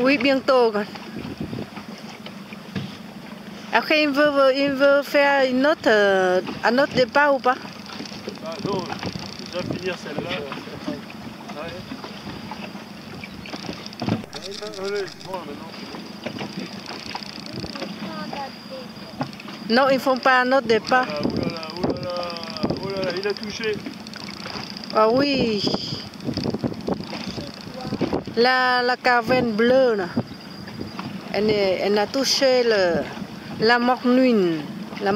Oui, bientôt. Après, il veut, il veut faire une autre, euh, un autre départ ou pas Ah non, déjà finir celle-là. Non, ils font pas un autre départ. Oulala, oulala, oulala, oulala, il a touché. Ah oui. La, la caverne bleue. Elle, elle a touché le, la morluine. La.